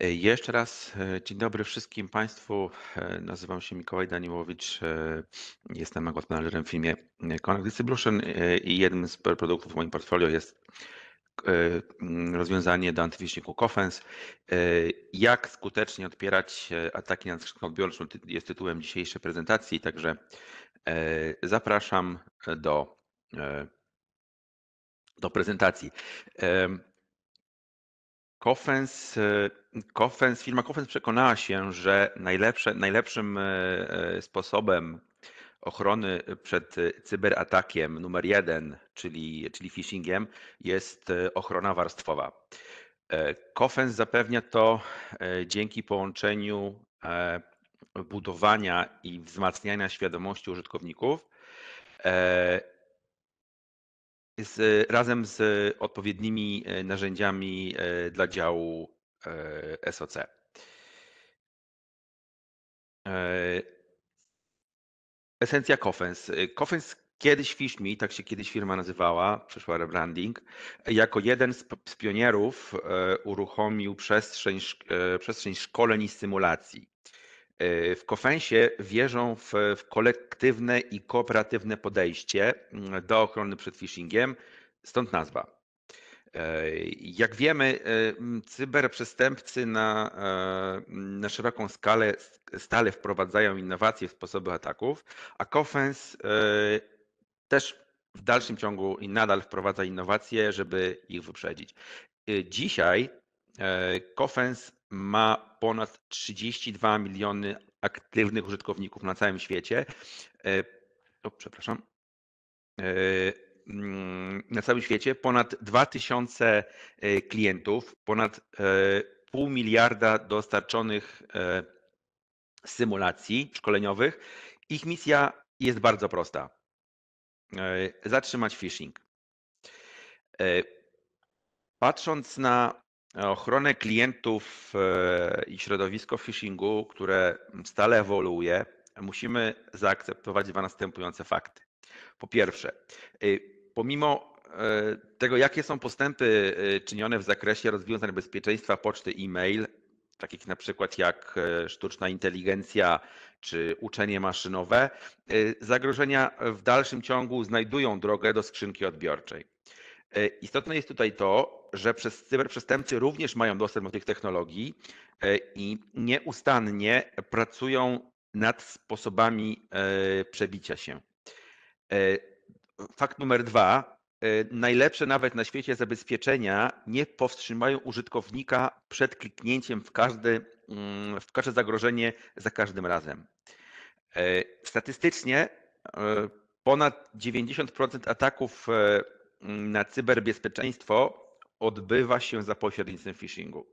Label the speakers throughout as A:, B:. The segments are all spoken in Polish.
A: E, jeszcze raz e, dzień dobry wszystkim Państwu. E, nazywam się Mikołaj Daniłowicz. Jestem account managerem w firmie Connect Distribution i jednym z produktów w moim portfolio jest rozwiązanie do antywiczninku Cofens. Jak skutecznie odpierać ataki na skrzynkę odbiorczą jest tytułem dzisiejszej prezentacji, także zapraszam do, do prezentacji. Kofens, Kofens, firma Kofens przekonała się, że najlepsze, najlepszym e, e, sposobem ochrony przed cyberatakiem numer jeden, czyli, czyli phishingiem, jest e, ochrona warstwowa. Kofens zapewnia to dzięki połączeniu budowania i wzmacniania świadomości użytkowników z, razem z odpowiednimi e, narzędziami e, dla działu e, SOC. Esencja Cofens. Cofens kiedyś FishMe, tak się kiedyś firma nazywała, przeszła rebranding, jako jeden z, z pionierów uruchomił przestrzeń, przestrzeń szkoleń i symulacji. W Kofensie wierzą w, w kolektywne i kooperatywne podejście mm, do ochrony przed phishingiem, stąd nazwa. Jak wiemy, cyberprzestępcy na, na szeroką skalę stale wprowadzają innowacje w sposoby ataków, a Cofens też w dalszym ciągu i nadal wprowadza innowacje, żeby ich wyprzedzić. Dzisiaj Cofens ma ponad 32 miliony aktywnych użytkowników na całym świecie. E, o, przepraszam. E, mm, na całym świecie ponad 2000 e, klientów, ponad pół miliarda dostarczonych symulacji szkoleniowych. Ich misja jest bardzo prosta. Zatrzymać phishing. Patrząc na ochronę klientów e, i środowisko phishingu, które stale ewoluuje, musimy zaakceptować dwa następujące fakty. Po pierwsze, y, pomimo e, tego, jakie są postępy e, czynione w zakresie rozwiązań bezpieczeństwa poczty e-mail, takich na przykład jak sztuczna inteligencja czy uczenie maszynowe, zagrożenia w dalszym ciągu znajdują drogę do skrzynki odbiorczej. Istotne jest tutaj to, że przez cyberprzestępcy również mają dostęp do tych technologii e, i nieustannie pracują nad sposobami e, przebicia się. E, fakt numer dwa. Najlepsze nawet na świecie zabezpieczenia nie powstrzymają użytkownika przed kliknięciem w, każdy, mm, w każde zagrożenie za każdym razem. Statystycznie ponad 90% ataków na cyberbezpieczeństwo odbywa się za pośrednictwem phishingu.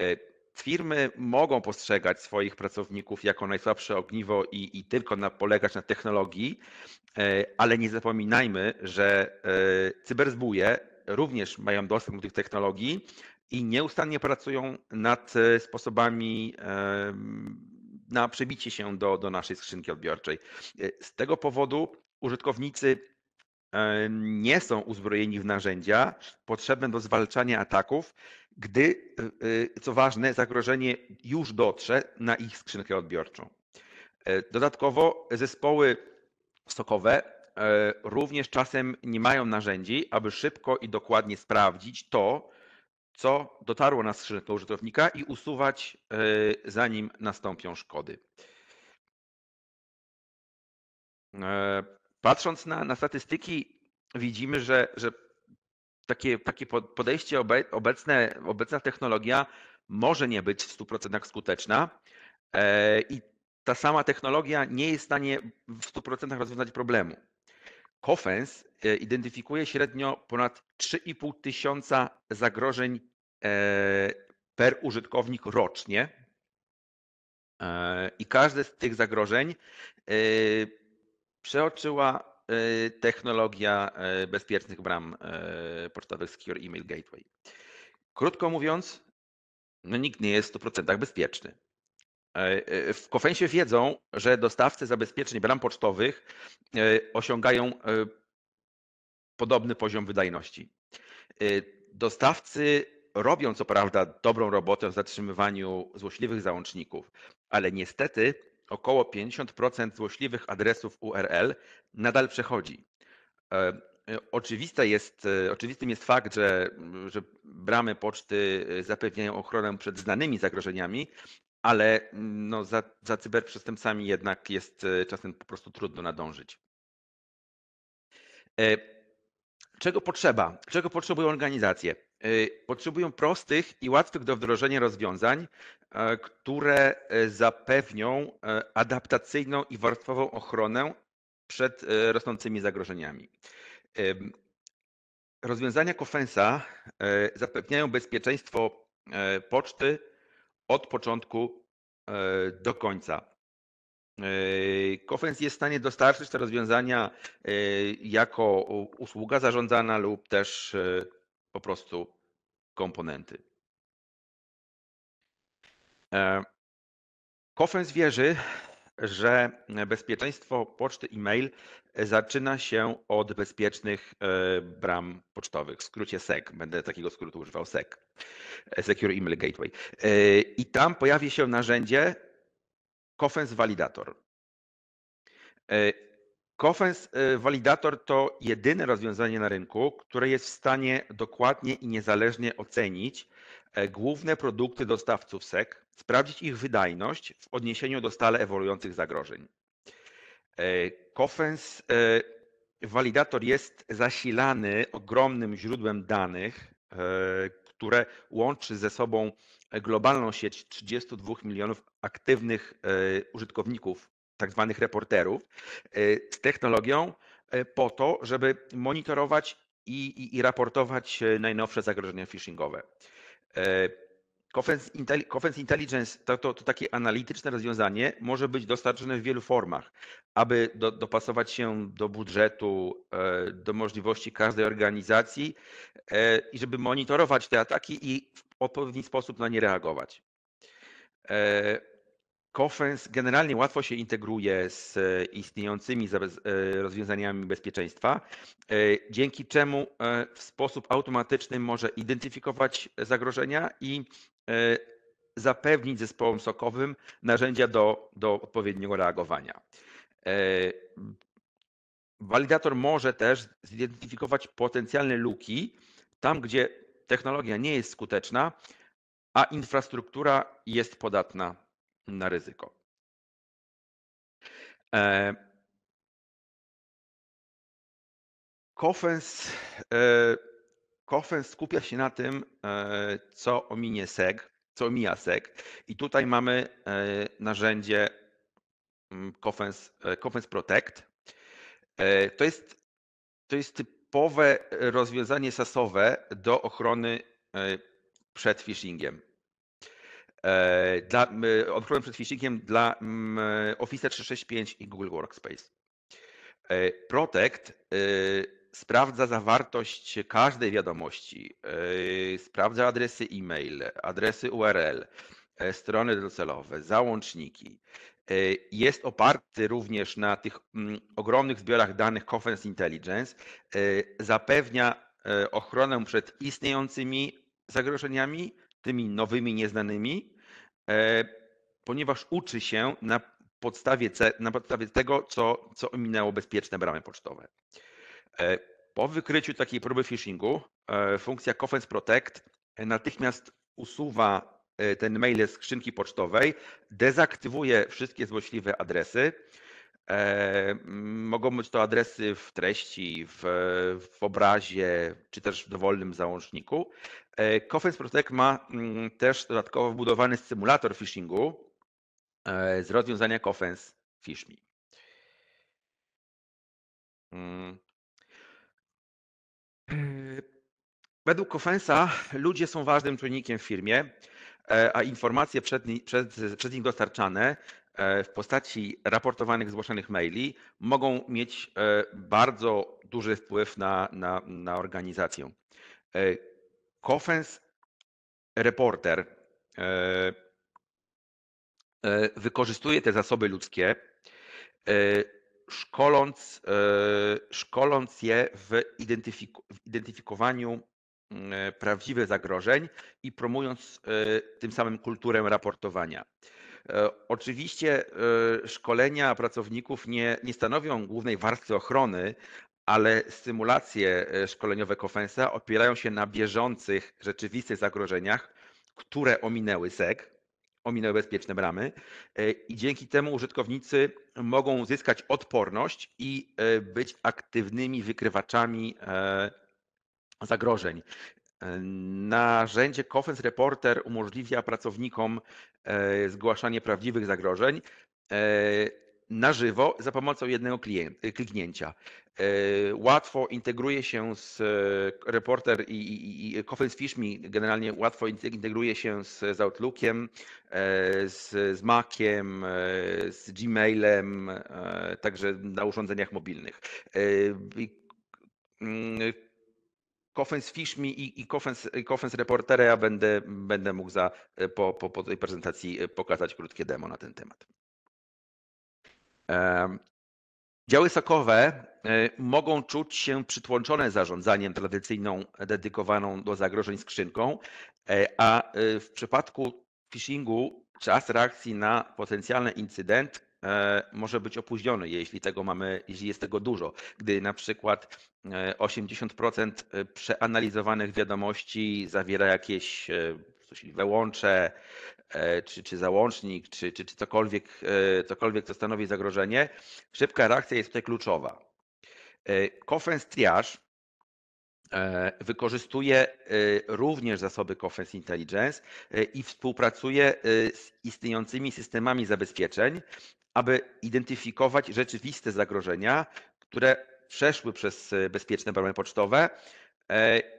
A: E, firmy mogą postrzegać swoich pracowników jako najsłabsze ogniwo i, i tylko na, polegać na technologii, e, ale nie zapominajmy, że e, cyberzbóje również mają dostęp do tych technologii i nieustannie pracują nad sposobami na przebicie się do, do naszej skrzynki odbiorczej. Z tego powodu użytkownicy nie są uzbrojeni w narzędzia potrzebne do zwalczania ataków, gdy, y, y, co ważne, zagrożenie już dotrze na ich skrzynkę odbiorczą. E, dodatkowo zespoły sokowe e, również czasem nie mają narzędzi, aby szybko i dokładnie sprawdzić to, co dotarło na skrzynkę użytkownika i usuwać, e, zanim nastąpią szkody. Patrząc na, na statystyki, widzimy, że, że takie, takie podejście obecne, obecna technologia może nie być w 100% skuteczna e, i ta sama technologia nie jest w stanie w 100% rozwiązać problemu. Cofens e, identyfikuje średnio ponad 3,5 tysiąca zagrożeń e, per użytkownik rocznie i każde z tych zagrożeń przeoczyła y, technologia y, bezpiecznych bram y, pocztowych Secure Email Gateway. Krótko mówiąc, no nikt nie jest w 100% bezpieczny. W Kofensie wiedzą, że dostawcy zabezpieczeń bram pocztowych osiągają podobny poziom wydajności. Dostawcy robią co prawda dobrą robotę w zatrzymywaniu złośliwych załączników, ale niestety około 50% złośliwych adresów URL nadal przechodzi. E, oczywiste jest, oczywistym jest fakt, że, że bramy poczty zapewniają ochronę przed znanymi zagrożeniami, ale no za, za cyberprzestępcami jednak jest czasem po prostu trudno nadążyć. Czego potrzeba? Czego potrzebują organizacje? Y, potrzebują prostych i łatwych do wdrożenia rozwiązań, e, które e, zapewnią e, adaptacyjną i warstwową ochronę przed rosnącymi zagrożeniami. Rozwiązania Cofensa zapewniają bezpieczeństwo poczty od początku do końca. Cofens jest w stanie dostarczyć te rozwiązania jako usługa zarządzana lub też po prostu komponenty. E, wierzy, że bezpieczeństwo poczty e-mail zaczyna się od bezpiecznych e, bram pocztowych, w skrócie SEC. Będę takiego skrótu używał SEC. E, Secure Email Gateway. I tam pojawi się narzędzie Cofens Validator. Cofens Validator y, to jedyne rozwiązanie na rynku, które jest w stanie dokładnie i niezależnie ocenić e, główne produkty dostawców SEC, sprawdzić ich wydajność w odniesieniu do stale ewoluujących zagrożeń. E, Validator jest zasilany ogromnym źródłem danych, e, które łączy ze sobą globalną sieć 32 milionów aktywnych użytkowników tak zwanych reporterów e, z technologią e, po to, żeby monitorować i, i, i raportować e, najnowsze zagrożenia phishingowe. Cofense Intelligence to, to, to, takie analityczne rozwiązanie może być dostarczone w wielu formach, aby do, dopasować się do budżetu, do możliwości każdej organizacji i żeby monitorować te ataki i w odpowiedni sposób na nie reagować. Cofens generalnie łatwo się integruje z e, istniejącymi e, rozwiązaniami bezpieczeństwa, e, dzięki czemu w sposób automatyczny może identyfikować zagrożenia i zapewnić zespołom sokowym narzędzia do, do odpowiedniego reagowania. Walidator może też zidentyfikować potencjalne luki tam, gdzie technologia nie jest skuteczna, a infrastruktura jest podatna na ryzyko. E, Kofens, Kofens skupia się na tym, e, co ominie SEG, co omija SEG. I tutaj mamy e, narzędzie Kofens, Kofens Protect. To jest, to jest typowe rozwiązanie sasowe do ochrony przed phishingiem. E, dla, ochrony przed phishingiem dla Office 365 i Google Workspace. E, Protect e, sprawdza zawartość każdej wiadomości, sprawdza adresy e-mail, adresy URL, strony docelowe, załączniki. Jest oparty również na tych ogromnych zbiorach danych Cofens Intelligence. Zapewnia ochronę przed istniejącymi zagrożeniami, tymi nowymi, nieznanymi E, ponieważ uczy się na podstawie, na podstawie tego, co, co ominęło bezpieczne bramy pocztowe. E, po wykryciu takiej próby phishingu e, funkcja Cofens Protect natychmiast usuwa ten mail z skrzynki pocztowej, dezaktywuje wszystkie złośliwe adresy. Mogą być to adresy w treści, w, w obrazie, czy też w dowolnym załączniku. Cofens Protect ma mm, też dodatkowo wbudowany symulator phishingu z rozwiązania Cofens PhishMe. Mm. Według Cofensa ludzie są ważnym czynnikiem w firmie, e, a informacje przed, przed, dostarczane e, w postaci raportowanych, zgłoszonych maili mogą mieć e, bardzo duży wpływ na, na, na organizację. Reporter e, e, wykorzystuje te zasoby ludzkie, e, szkoląc, szkoląc je w, w identyfikowaniu prawdziwych zagrożeń i promując tym samym kulturę raportowania. Oczywiście szkolenia pracowników nie, nie stanowią głównej warstwy ochrony, ale symulacje szkoleniowe Kofensa opierają się na bieżących, rzeczywistych zagrożeniach, które ominęły SEC, ominęły bezpieczne bramy e, i dzięki temu użytkownicy mogą zyskać odporność i e, być aktywnymi wykrywaczami e, zagrożeń. Narzędzie Cofense Reporter umożliwia pracownikom zgłaszanie prawdziwych zagrożeń na żywo za pomocą jednego kliknięcia. E, łatwo integruje się z e, Reporter i, i, Coffins Fish Me generalnie łatwo integruje się z, Outlookiem, e, z, z Maciem, z Gmailem, także na urządzeniach mobilnych. Coffins Fish Me i, i Coffins, Reporter ja będę, będę mógł za, po, po, po tej prezentacji pokazać krótkie demo na ten temat. Działy sokowe mogą czuć się przytłączone zarządzaniem tradycyjną, dedykowaną do zagrożeń skrzynką, e, a w przypadku phishingu czas reakcji na potencjalny incydent może być opóźniony, jeśli tego mamy, jeśli jest tego dużo. Gdy na przykład 80% przeanalizowanych wiadomości zawiera jakieś wyłącze, E, czy, czy załącznik, czy, czy, czy cokolwiek, e, cokolwiek, co stanowi zagrożenie, szybka reakcja jest tutaj kluczowa. E, Cofense Triage wykorzystuje również zasoby Cofense Intelligence i współpracuje z istniejącymi systemami zabezpieczeń, aby identyfikować rzeczywiste zagrożenia, które przeszły przez bezpieczne bramy pocztowe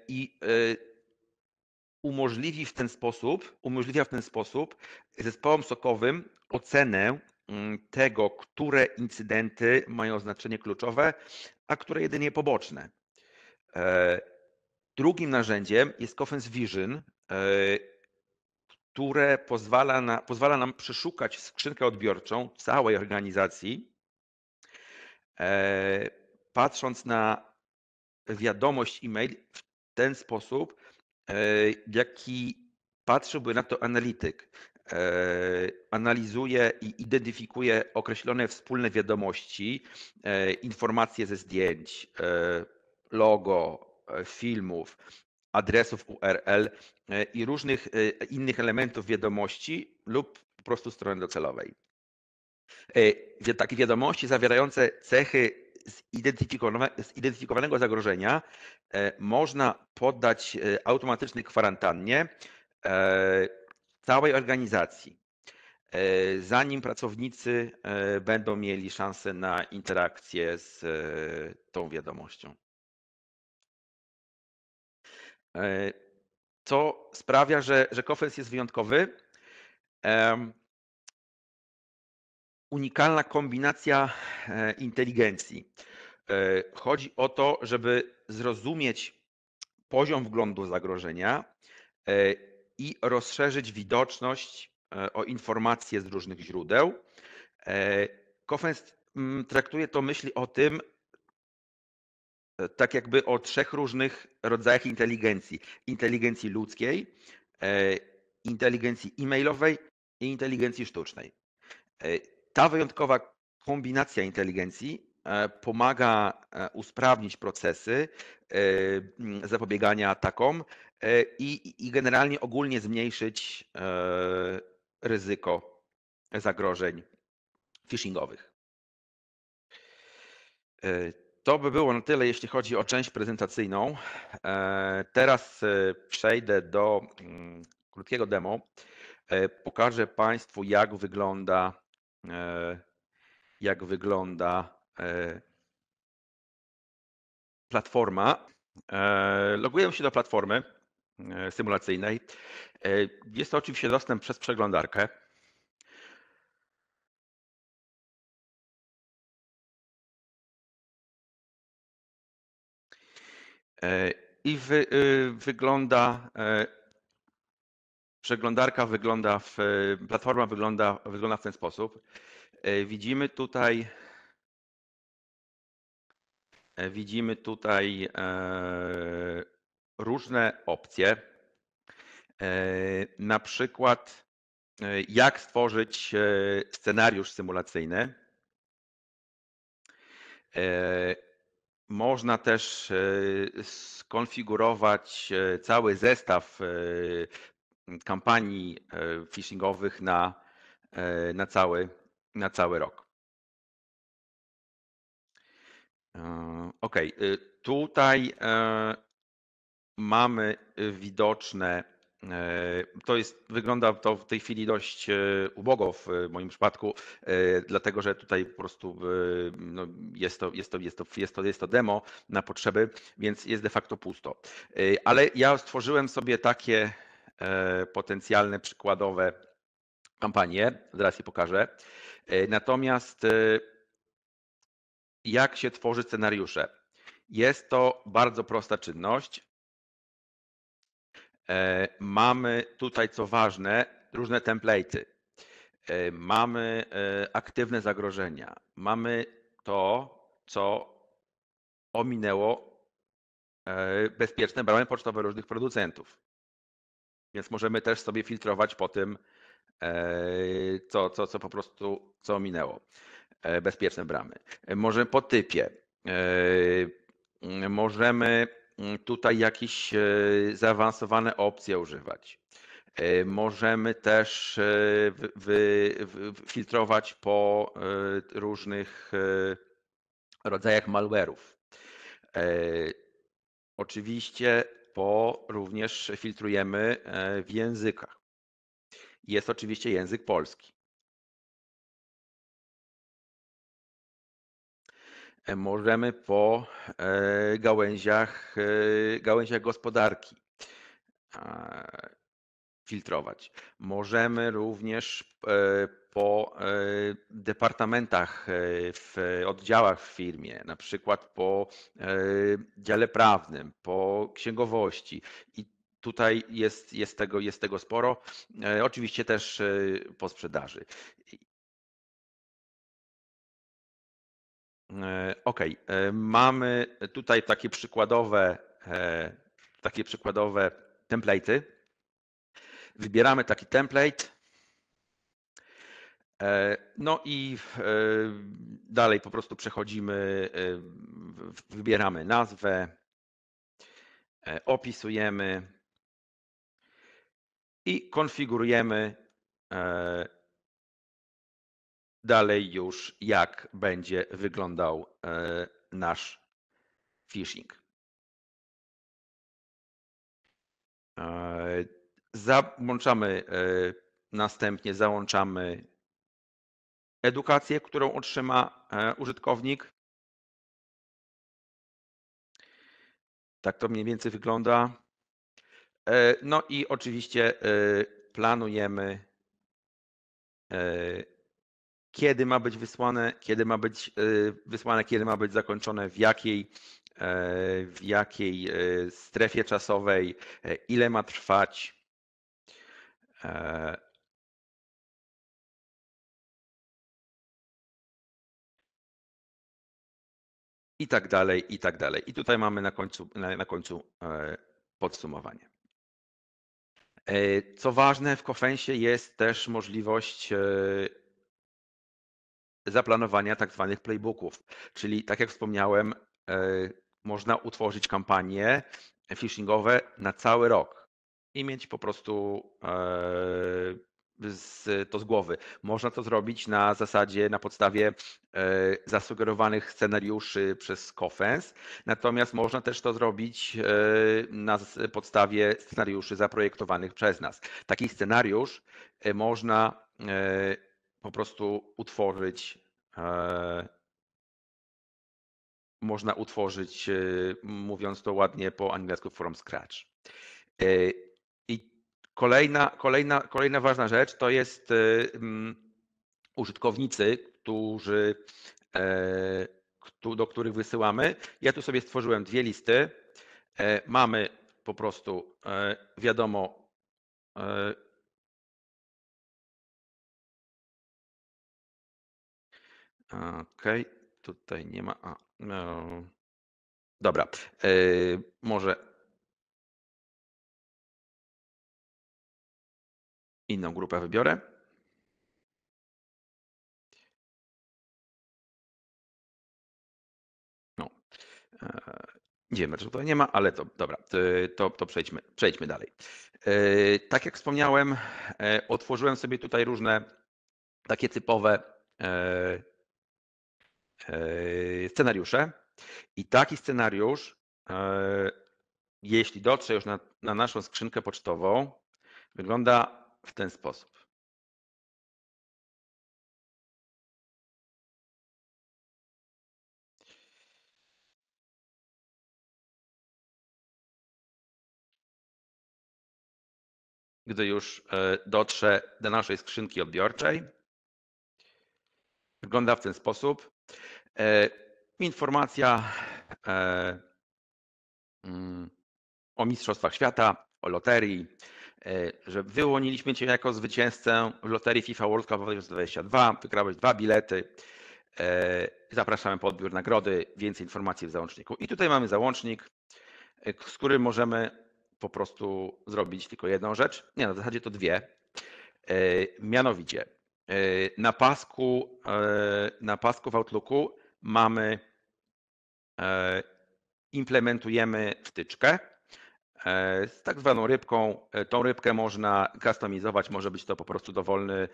A: i umożliwi w ten sposób, umożliwia w ten sposób zespołom sokowym ocenę mm, tego, które incydenty mają znaczenie kluczowe, a które jedynie poboczne. E, drugim narzędziem jest Coffins Vision, e, które pozwala, na, pozwala nam przeszukać skrzynkę odbiorczą całej organizacji, e, patrząc na wiadomość e-mail w ten sposób, E, jaki patrzyłby na to analityk. E, analizuje i identyfikuje określone wspólne wiadomości, informacje ze zdjęć, logo, filmów, adresów URL i różnych innych elementów wiadomości lub po prostu strony docelowej. Takie wiadomości zawierające cechy zidentyfikowanego zagrożenia e, można poddać e, automatycznej kwarantannie e, całej organizacji, zanim pracownicy będą mieli szansę na interakcję z tą wiadomością. Co sprawia, że, że Kofens jest wyjątkowy. Unikalna kombinacja inteligencji. E, chodzi o to, żeby zrozumieć poziom wglądu zagrożenia e, i rozszerzyć widoczność e, o informacje z różnych źródeł. Kofens mm, traktuje to myśli o tym, tak jakby o trzech różnych rodzajach inteligencji: inteligencji ludzkiej, inteligencji e-mailowej i inteligencji sztucznej. Ta wyjątkowa kombinacja inteligencji E, pomaga e, usprawnić procesy e, zapobiegania atakom i, i generalnie ogólnie zmniejszyć ryzyko zagrożeń phishingowych. To by było na tyle, jeśli chodzi o część prezentacyjną. Teraz przejdę do mm, krótkiego demo. Pokażę Państwu, jak wygląda, jak wygląda E, platforma. E, loguję się do platformy e, symulacyjnej. Jest to oczywiście dostęp przez przeglądarkę. I wy, wygląda, przeglądarka wygląda, w, platforma wygląda, wygląda w ten sposób. Widzimy tutaj E, widzimy tutaj e, różne opcje. Na przykład, jak stworzyć scenariusz symulacyjny. Można też skonfigurować cały zestaw kampanii phishingowych na, na, cały, na cały rok. Ok, tutaj mamy widoczne, to jest, wygląda to w tej chwili dość ubogo w moim przypadku, dlatego że tutaj po prostu no jest, to, jest, to, jest, to, jest, to, jest to demo na potrzeby, więc jest de facto pusto. Ale ja stworzyłem sobie takie potencjalne przykładowe kampanie, zaraz je pokażę. Natomiast jak się tworzy scenariusze. Jest to bardzo prosta czynność. E, mamy tutaj, co ważne, różne template'y. E, mamy e, aktywne zagrożenia. Mamy to, co ominęło bezpieczne bramy pocztowe różnych producentów. Więc możemy też sobie filtrować po tym, co, co, co po prostu co ominęło. Bezpieczne bramy. E, może po typie. Możemy tutaj jakieś zaawansowane opcje używać. Możemy też filtrować po różnych rodzajach malware'ów. Oczywiście po również filtrujemy w językach. Jest oczywiście język polski. Możemy po e, gałęziach, e, gałęziach gospodarki filtrować. Możemy również po departamentach, w oddziałach w firmie, na przykład po dziale prawnym, po księgowości i tutaj jest, jest, tego, jest tego sporo. Oczywiście też po sprzedaży. OK, e, mamy tutaj takie przykładowe, e, takie przykładowe template'y. Wybieramy taki template. No i dalej po prostu przechodzimy, wybieramy nazwę, opisujemy i konfigurujemy dalej już jak będzie wyglądał e, nasz phishing. E, załączamy e, następnie załączamy edukację, którą otrzyma użytkownik. Tak to mniej więcej wygląda. No i oczywiście planujemy kiedy ma być wysłane, kiedy ma być y, wysłane, kiedy ma być zakończone, w jakiej, e, w jakiej e, strefie czasowej, e, ile ma trwać. I tak dalej, i tak dalej. I tutaj mamy na końcu, na końcu podsumowanie. Co ważne, w Kofensie jest też możliwość zaplanowania tak zwanych playbooków. Czyli tak jak wspomniałem, e, można utworzyć kampanie phishingowe na cały rok i mieć po prostu e, to z głowy. Można to zrobić na zasadzie, na podstawie e, zasugerowanych scenariuszy przez Cofens, natomiast można też to zrobić na podstawie scenariuszy zaprojektowanych przez nas. Taki scenariusz można po prostu utworzyć. E, można utworzyć, e, mówiąc to ładnie po angielsku, from scratch. E, I kolejna, kolejna, kolejna ważna rzecz to jest użytkownicy, którzy, do których wysyłamy. Ja tu sobie stworzyłem dwie listy. Mamy po prostu wiadomo Okej, okay. tutaj nie ma. A, no. Dobra, yy, może inną grupę wybiorę. No. Yy, idziemy, że tutaj nie ma, ale to dobra, to, to przejdźmy, przejdźmy dalej. E, tak jak wspomniałem, e, otworzyłem sobie tutaj różne takie typowe scenariusze. I taki scenariusz, jeśli dotrze już na, na naszą skrzynkę pocztową, wygląda w ten sposób. Gdy już dotrze do naszej skrzynki odbiorczej, wygląda w ten sposób. Informacja mm, o Mistrzostwach Świata, o loterii, że wyłoniliśmy Cię jako zwycięzcę loterii FIFA World Cup 2022, wygrałeś dwa bilety, zapraszamy po odbiór nagrody, więcej informacji w załączniku. I tutaj mamy załącznik, z którym możemy po prostu zrobić tylko jedną rzecz, nie no w zasadzie to dwie, mianowicie na pasku, na pasku w Outlooku mamy, implementujemy wtyczkę z tak zwaną rybką. Tą rybkę można kustomizować, może być to po prostu dowolny,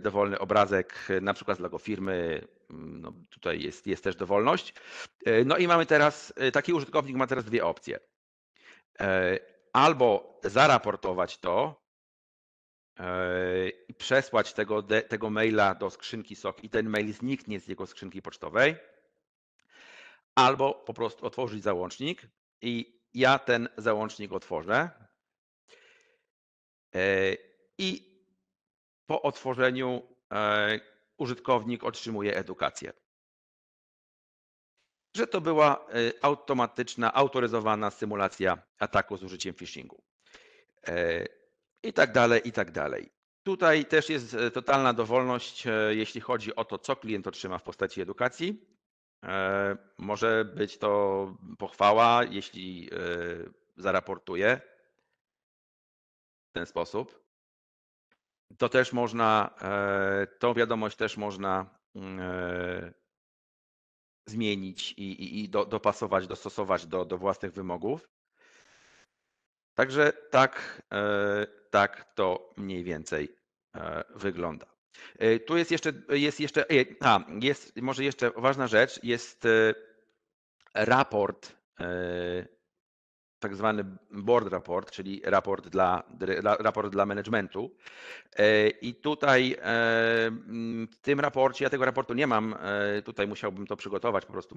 A: dowolny obrazek, na przykład logo firmy. No tutaj jest, jest też dowolność. No i mamy teraz, taki użytkownik ma teraz dwie opcje. Albo zaraportować to i przesłać tego, tego maila do skrzynki SOK i ten mail zniknie z jego skrzynki pocztowej, albo po prostu otworzyć załącznik i ja ten załącznik otworzę. I po otworzeniu użytkownik otrzymuje edukację. Że to była automatyczna, autoryzowana symulacja ataku z użyciem phishingu. I tak dalej, i tak dalej. Tutaj też jest totalna dowolność, jeśli chodzi o to, co klient otrzyma w postaci edukacji. Może być to pochwała, jeśli zaraportuje w ten sposób. To też można, tą wiadomość też można zmienić i, i, i do, dopasować, dostosować do, do własnych wymogów. Także tak, tak to mniej więcej wygląda. Tu jest jeszcze, jest jeszcze, a, jest może jeszcze ważna rzecz, jest raport, tak zwany board report, czyli raport dla, raport dla managementu. I tutaj w tym raporcie, ja tego raportu nie mam, tutaj musiałbym to przygotować, po prostu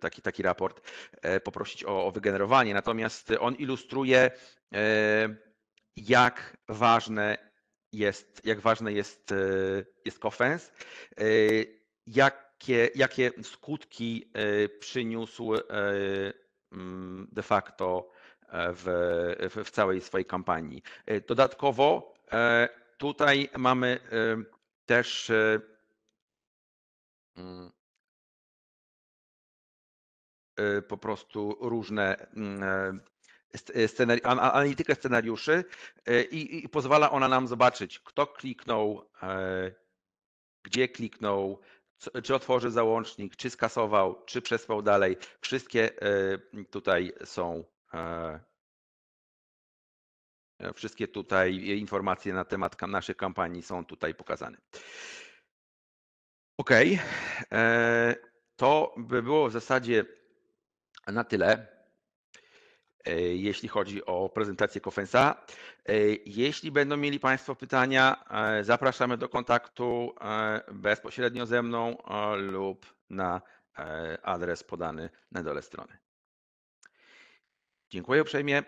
A: taki, taki raport, poprosić o, o wygenerowanie. Natomiast on ilustruje, jak ważne jest, jak ważne jest, jest Cofens, jakie, jakie skutki przyniósł mm, de facto w, w całej swojej kampanii. Dodatkowo tutaj mamy też mm, po prostu różne mm, scenari analitykę scenariuszy i, i pozwala ona nam zobaczyć, kto kliknął, gdzie kliknął, czy otworzy załącznik, czy skasował, czy przesłał dalej. Wszystkie tutaj są Wszystkie tutaj informacje na temat naszych kampanii są tutaj pokazane. OK. To by było w zasadzie na tyle jeśli chodzi o prezentację Kofensa. Jeśli będą mieli Państwo pytania, zapraszamy do kontaktu bezpośrednio ze mną lub na adres podany na dole strony. Dziękuję uprzejmie.